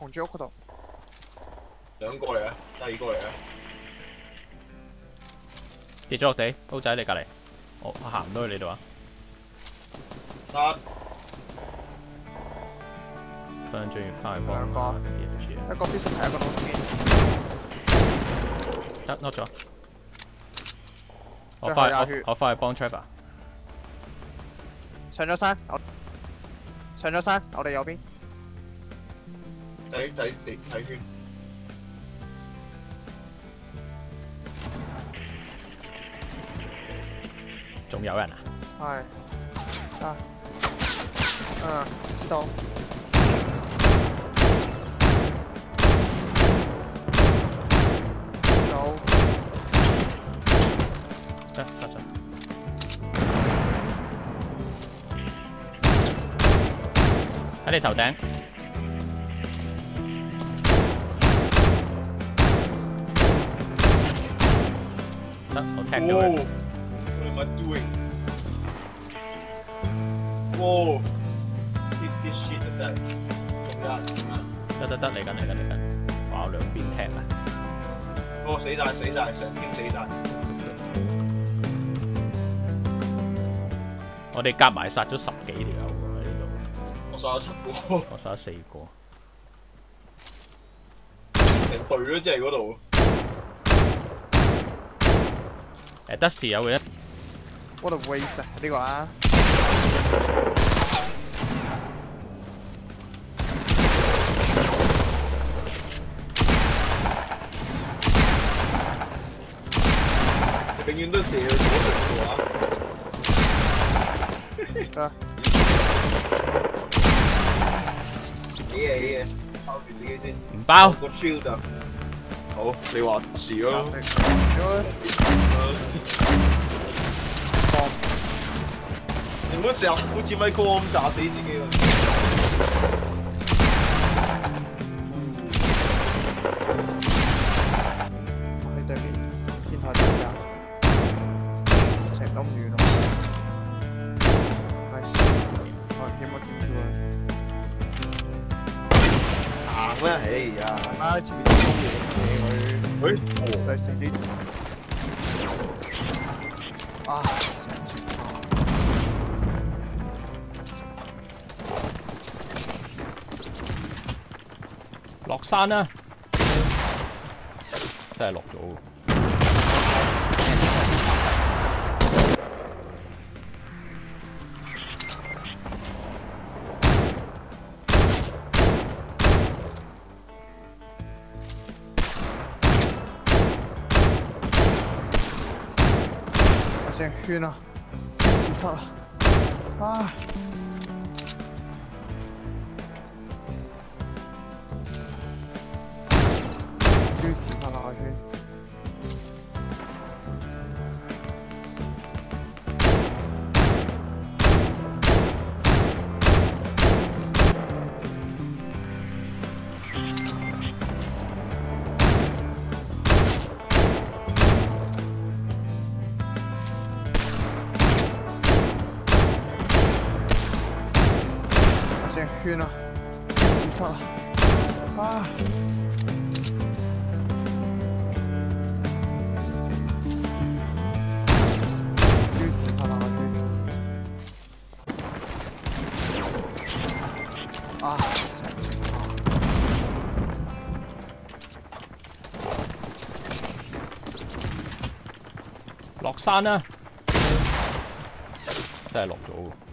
紅豬屋嗰度，兩個嚟啊，第二個嚟啊，跌咗落地，刀仔你隔離，我我行唔到去你度啊！得。分分鐘要翻去幫兩個。下 PNG 啊一個 physical 係一個 no skin，得 lock 咗。我翻去我我翻去幫 Trevor。上咗山，我上咗山，我哋右邊，睇睇睇睇圈，仲有人啊？係，啊，嗯，知道，走，得得咗。喺你頭頂。得，我踢咗佢。What am I doing? Whoa! Hit this shit 啊真係，仲有人仲有人得得得，嚟緊嚟緊嚟緊。哇！我兩邊踢啊！哦死晒死晒，成邊死晒，我哋夾埋殺咗十幾條友喎喺呢度，我殺咗七個，我殺咗四個。成隊咯，即係嗰度。誒得時有嘅啫，what a waste 啊，呢個啊，永遠都射去左邊嘅話，得，起嘢起嘢，包住自己先。唔包。個 shield 啊！好，你話事咯。白色，放，你唔好成日好似 Michael 咁炸死自己喎。喺對面，天台對面，成都唔遠咯，nice，我點我點跳行啦，哎呀！啊，前面有嘢佢。喂，哦，第四支啊！落山啦！真系落咗成圈啊！屎忽啊！啊！燒屎忽啊！我成圈啊！屎忽啊！啊！落山啦！真係落咗喎。